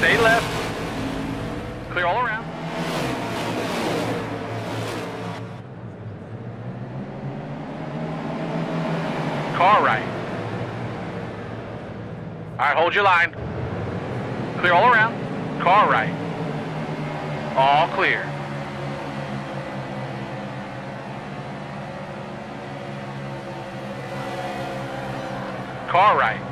Stay left. Clear all around. Car right. All right, hold your line. Clear all around. Car right. All clear. Car right.